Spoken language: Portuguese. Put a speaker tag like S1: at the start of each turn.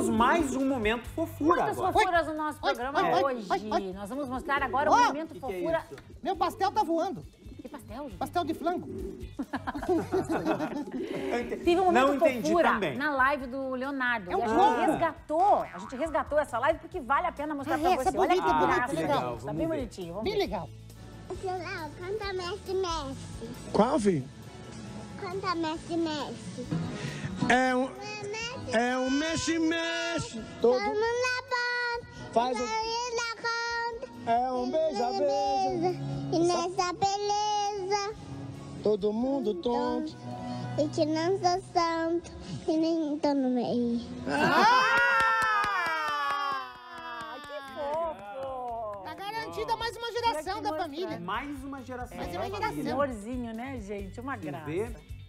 S1: temos mais um momento fofura
S2: Muitas
S1: agora.
S2: fofuras no nosso programa
S3: oi, oi,
S2: hoje.
S3: oi, oi.
S2: Nós vamos mostrar agora o
S3: Ó,
S2: momento
S1: que que é
S2: fofura.
S3: Meu pastel tá voando.
S2: Que pastel, gente?
S3: Pastel de flango.
S2: Teve um momento
S1: Não entendi
S2: fofura
S1: também.
S2: na live do Leonardo.
S3: É um
S2: e a gente
S3: jogo.
S2: resgatou. A gente resgatou essa live porque vale a pena mostrar
S3: Ah,
S2: pra
S3: essa
S2: você.
S3: é
S2: Olha que
S3: bonita,
S2: graça.
S3: legal.
S2: Tá bem
S1: ver.
S2: bonitinho. Vamos
S3: Bem
S2: ver.
S3: legal.
S4: Léo, canta Messi, Messi.
S5: Qual, filho?
S4: Canta Messi, Messi.
S5: É um, é um mexe-mexe. Todo
S4: todo mundo na banda.
S5: faz o...
S4: na conta.
S5: É um beija-beija.
S4: E nessa beleza.
S5: Todo mundo tonto.
S4: E que não sou santo. E nem tô no meio.
S2: Ah, que fofo.
S3: Tá garantida mais uma geração da família.
S1: Mais uma geração.
S3: É
S1: da
S3: uma geração.
S2: Amorzinho, né, gente? Uma graça.